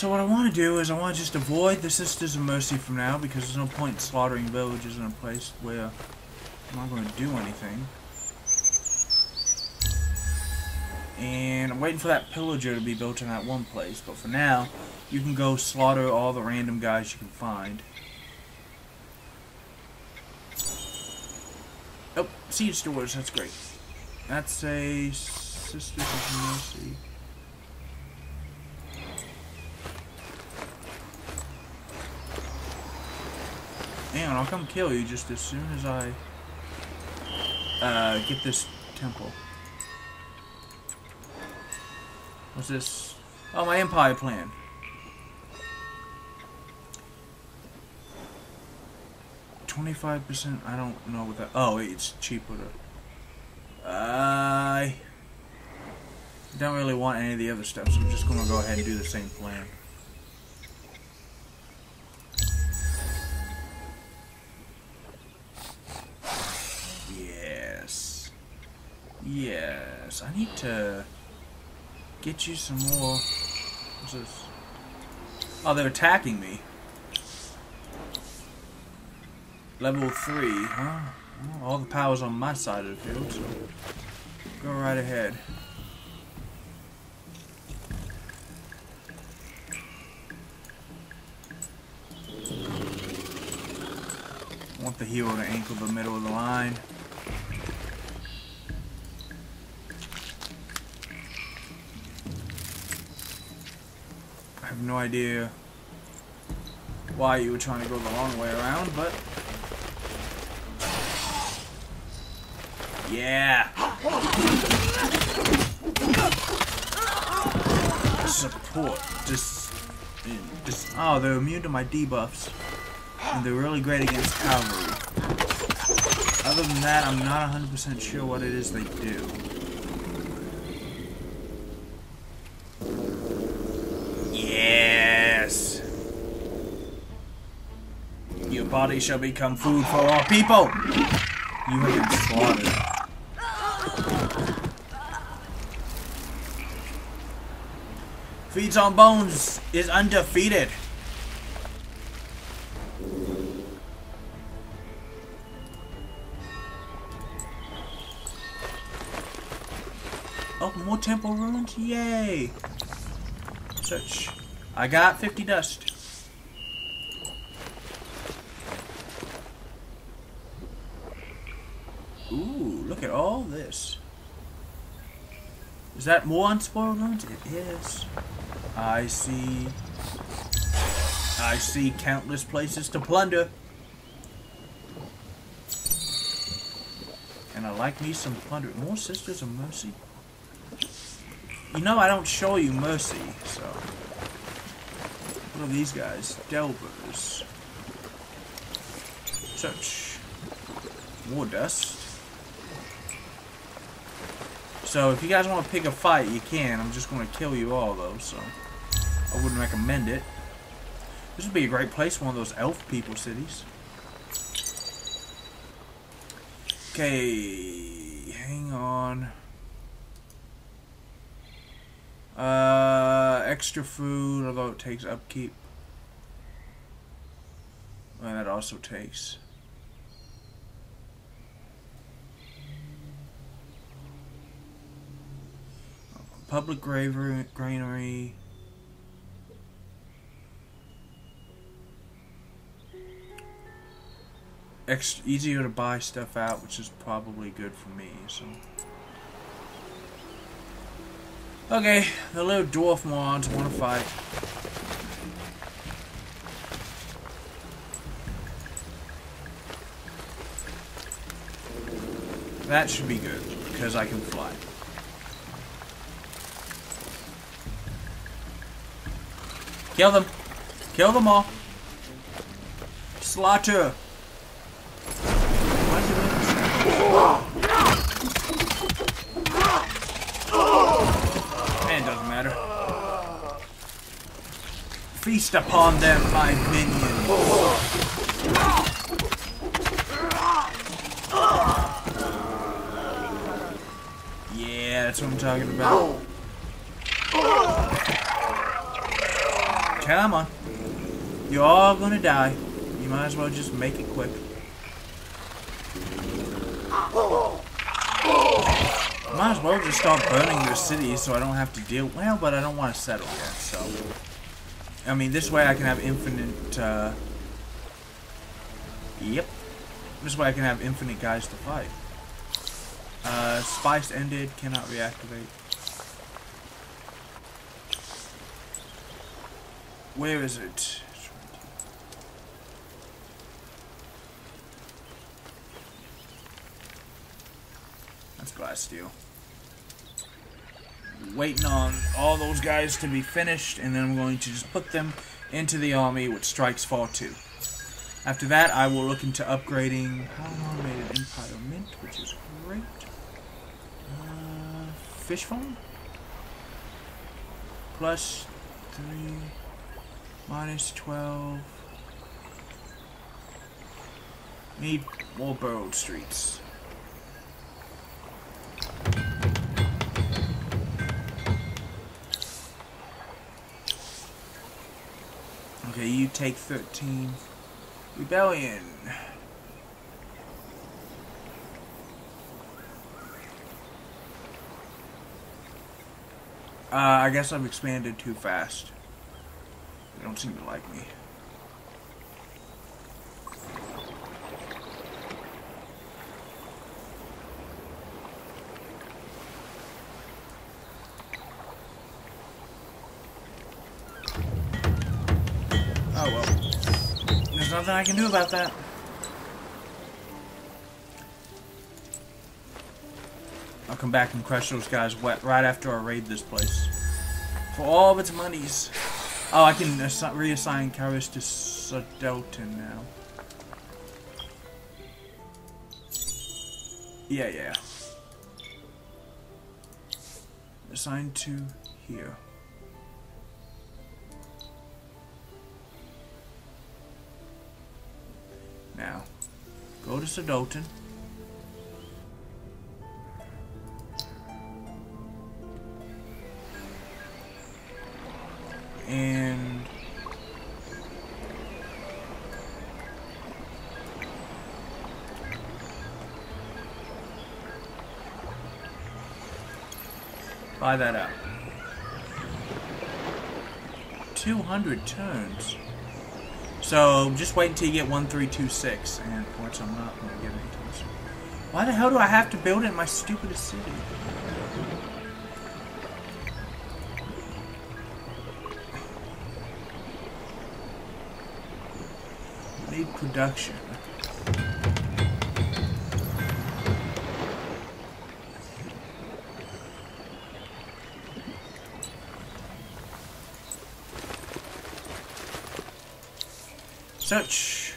So what I want to do is I want to just avoid the Sisters of Mercy from now because there's no point in slaughtering villages in a place where I'm not going to do anything. And I'm waiting for that pillager to be built in that one place, but for now, you can go slaughter all the random guys you can find. Oh, siege doors, that's great. That's a Sisters of Mercy. And I'll come kill you just as soon as I uh, get this temple. What's this? Oh, my empire plan. Twenty-five percent. I don't know what that. Oh, it's cheaper to. I don't really want any of the other stuff, so I'm just gonna go ahead and do the same plan. I need to get you some more. What's this? Oh, they're attacking me. Level 3, huh? All the power's on my side of the field, so go right ahead. want the hero to ankle the middle of the line. No idea why you were trying to go the long way around, but... Yeah! Support. Just... Oh, they're immune to my debuffs. And they're really great against cavalry. Other than that, I'm not 100% sure what it is they do. Yes! Your body shall become food for all people! You have been slaughtered. Feeds on Bones is undefeated. Oh, more temple ruins? Yay! Search. I got 50 dust. Ooh, look at all this. Is that more unspoiled ruins? It is. I see. I see countless places to plunder. And I like me some plunder. More Sisters of Mercy? You know I don't show you Mercy, so... What are these guys? Delvers. Search. More dust. So if you guys want to pick a fight, you can. I'm just going to kill you all, though, so... I wouldn't recommend it. This would be a great place one of those elf people cities. Okay, hang on. Uh, extra food, although it takes upkeep. And that also takes. Public granary. granary. Ex easier to buy stuff out, which is probably good for me, so. Okay, the little dwarf morons want to fight. That should be good, because I can fly. Kill them! Kill them all! Slaughter! Man, doesn't matter. Feast upon them, my minions. Yeah, that's what I'm talking about. Come on. You're all gonna die. You might as well just make it quick. Might as well just start burning your city so I don't have to deal... Well, but I don't want to settle yet, so... I mean, this way I can have infinite, uh... Yep. This way I can have infinite guys to fight. Uh, Spice ended, cannot reactivate. Where is it? That's Glassteel. Waiting on all those guys to be finished, and then I'm going to just put them into the army with Strikes Fall 2. After that, I will look into upgrading how automated Empire Mint, which is great. Uh, fish farm? Plus 3, minus 12. Need more borough streets. Okay, you take 13. Rebellion. Uh, I guess I've expanded too fast. They don't seem to like me. Oh well. There's nothing I can do about that. I'll come back and crush those guys wet right after I raid this place. For all of its monies. Oh, I can reassign Karis to Sudotan now. Yeah, yeah. Assign to here. Now, go to Sudotan. And buy that out. 200 turns. So just wait until you get 1326, and which I'm not going to get any turns. Why the hell do I have to build it in my stupidest city? Production. Search.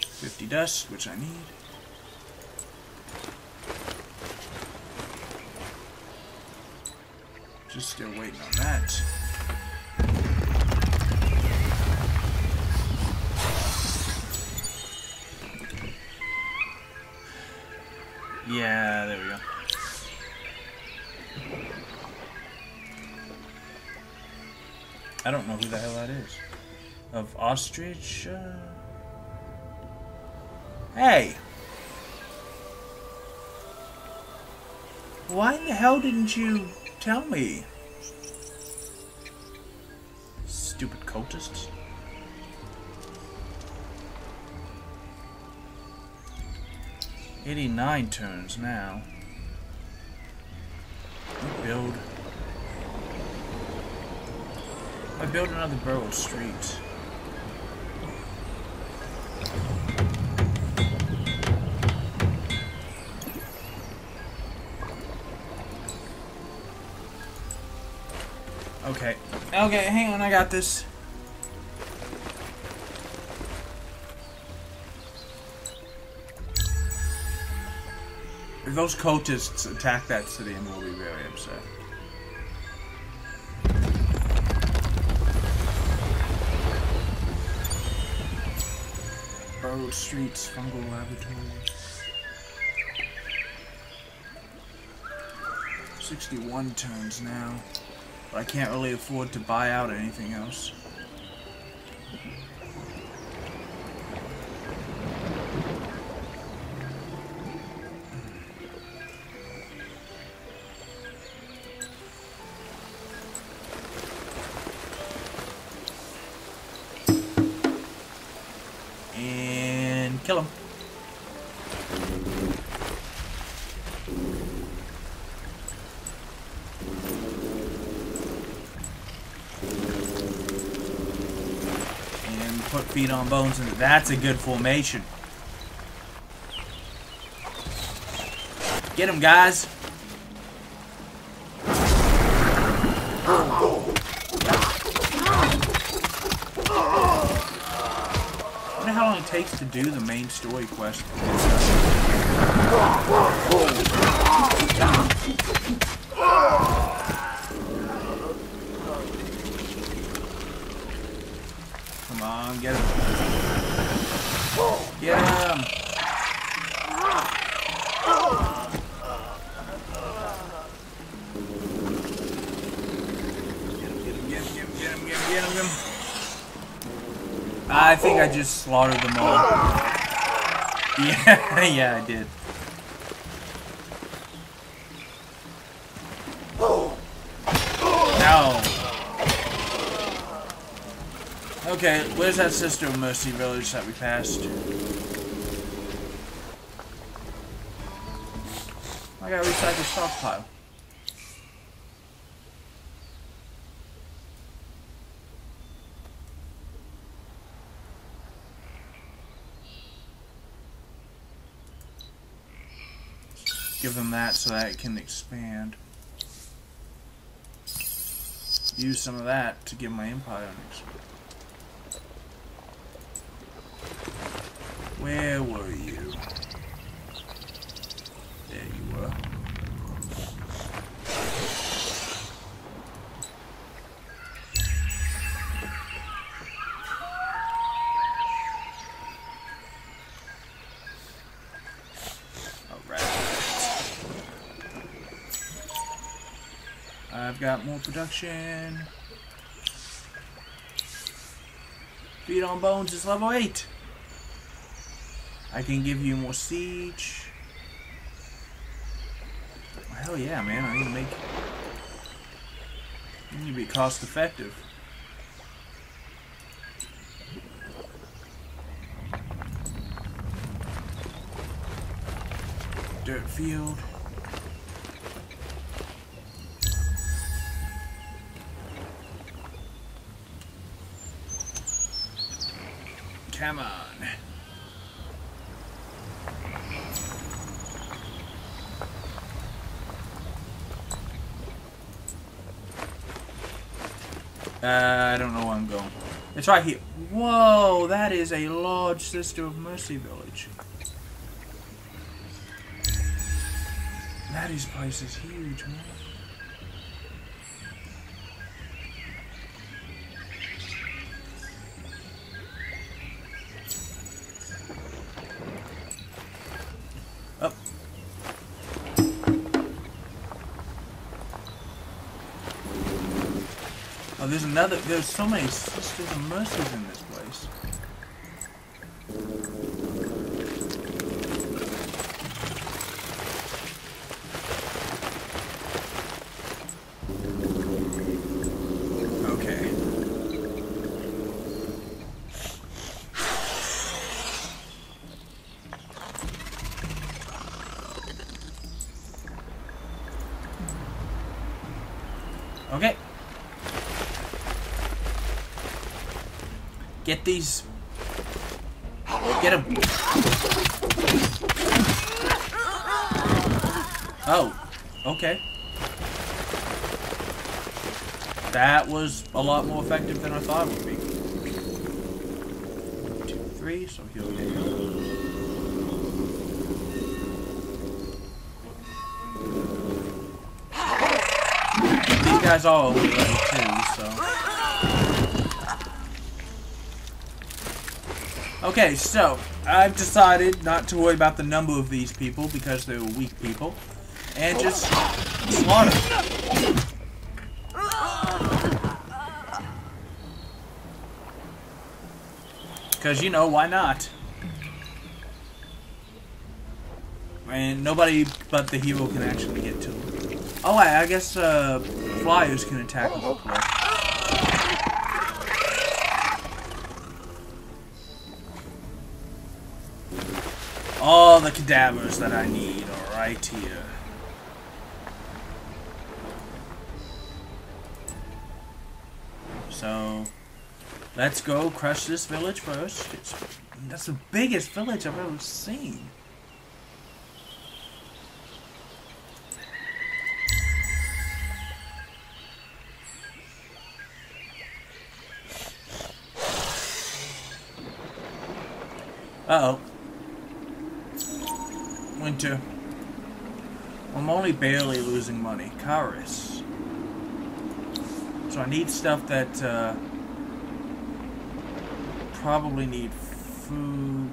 50 dust, which I need. Just still waiting on that. Ostrich? Uh... Hey! Why in the hell didn't you tell me? Stupid cultists. Eighty-nine turns now. I build. I build another borough street. Okay. Hang on, I got this. If those cultists attack that city, I'm gonna be very upset. Road, streets, fungal laboratories. 61 turns now. I can't really afford to buy out anything else. And kill him. Feet on bones, and that's a good formation. Get him, guys. I wonder how long it takes to do the main story quest. Come on, get him. Get him! I think I just slaughtered them all. Yeah, yeah, I did. No. Okay, where's that Sister of Mercy village that we passed? I gotta recycled stockpile. Give them that so that it can expand. Use some of that to give my empire an expand. Where were you? There you were. I've got more production. Feed on Bones is level 8. I can give you more siege. Hell yeah, man. I need to make... I need to be cost effective. Dirt field. Come on. Uh, I don't know where I'm going. It's right here. Whoa, that is a large Sister of Mercy village. That is place is huge, man. Another. There's so many sisters and mercies in this place. Okay. Get these. Get him. Oh, okay. That was a lot more effective than I thought it would be. Two, three, so he'll get These guys all only level two, so. Okay, so I've decided not to worry about the number of these people because they're weak people, and just slaughter. Because, you know, why not? And nobody but the hero can actually get to them. Oh, I, I guess uh, flyers can attack him. All the cadavers that I need are right here. So, let's go crush this village first. It's, that's the biggest village I've ever seen. Uh Winter. I'm only barely losing money. Karis. So I need stuff that uh, probably need food.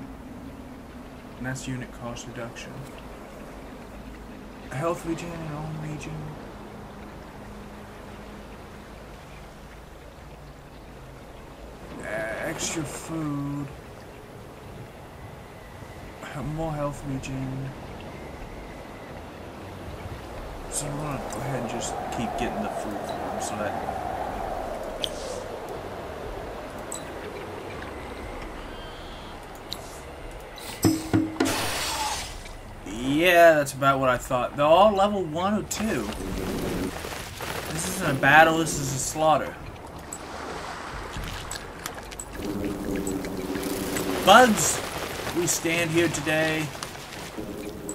And that's unit cost reduction. Health regen in own region. Uh, extra food. More health regen. So I'm gonna go ahead and just keep getting the food for him so that Yeah, that's about what I thought. They're all level 1 or 2. This isn't a battle, this is a slaughter. Bugs, we stand here today,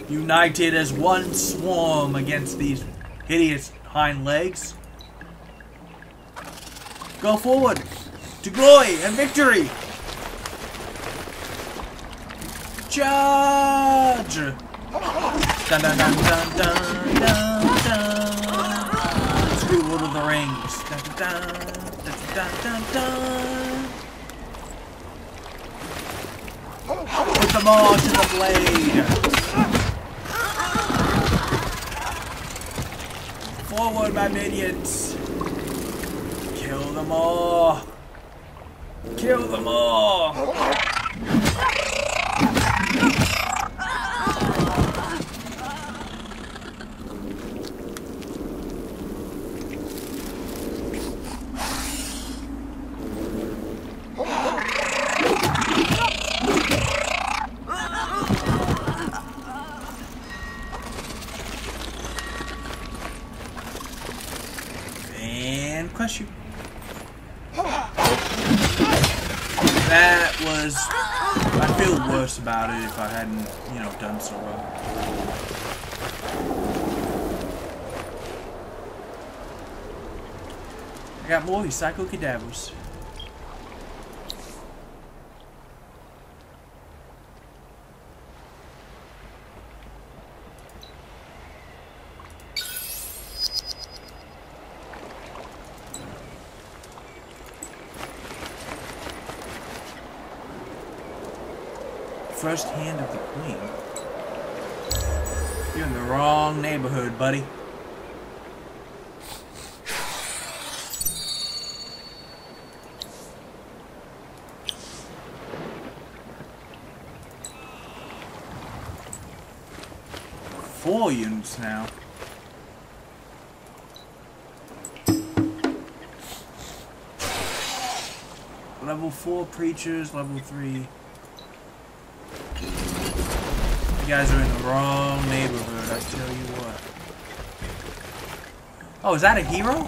united as one swarm against these hideous hind legs. Go forward to glory and victory! Charge! Dun dun dun dun dun dun dun. Screw Lord of the Rings. Dun dun dun dun dun dun. Put them all to the blade. Forward, my minions. Kill them all. Kill them all. crush you. I'd feel worse about it if I hadn't, you know, done so well. I got more recycled cadavers. First hand of the queen. You're in the wrong neighborhood, buddy. Four units now. Level 4 preachers, level 3 You guys are in the wrong neighborhood, I tell you what. Oh, is that a hero?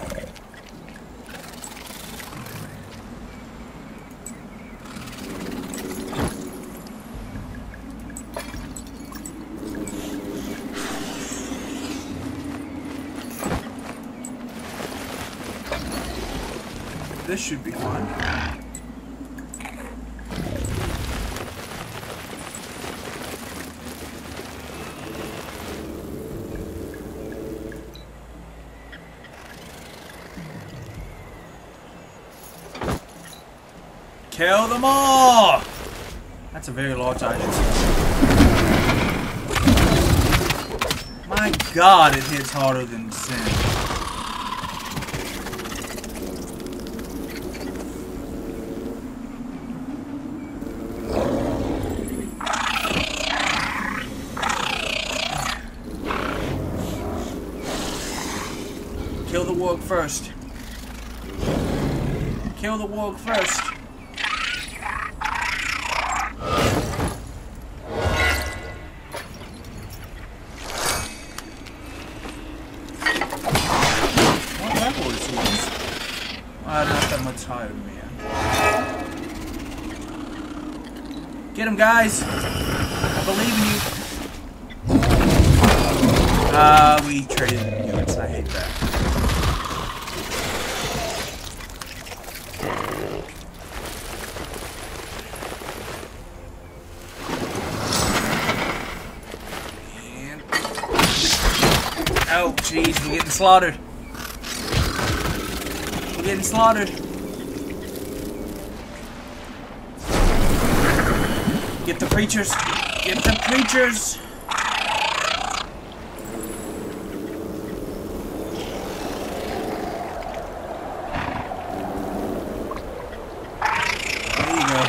This should be fun. That's a very large item. My god, it hits harder than sin. Kill the warg first. Kill the warg first. Guys! I believe in you. Uh, we traded units. I hate that. And... Oh, jeez, we're getting slaughtered. We're getting slaughtered. Preachers. Get the preachers. There you go.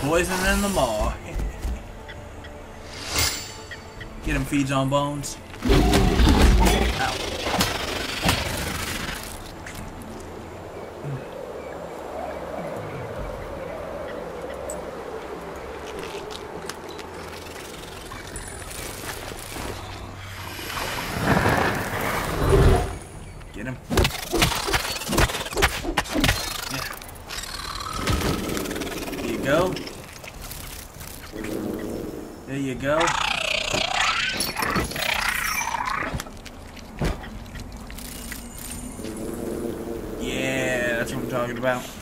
Poison in the maw. Get him feeds on bones. Ow. Get him. Yeah. There you go. There you go. Yeah, that's what I'm talking about.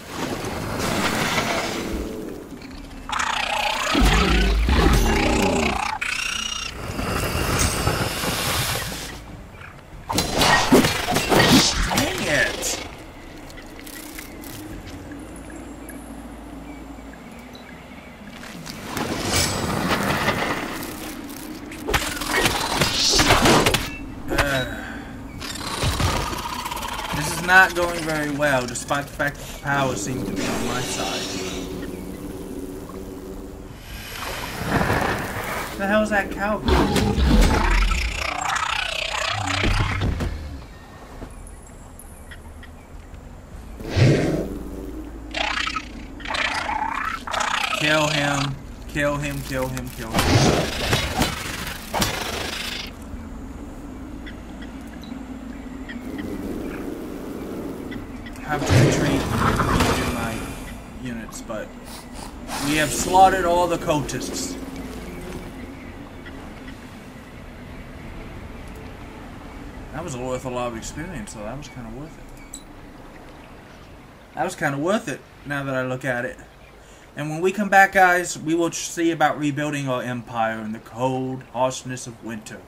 Not going very well, despite the fact that the power seems to be on my side. the hell is that cowboy? Kill him. Kill him, kill him, kill him. Have to retreat redo my units, but we have slaughtered all the cultists. That was worth a lot of experience, so that was kind of worth it. That was kind of worth it, now that I look at it. And when we come back, guys, we will see about rebuilding our empire in the cold harshness of winter.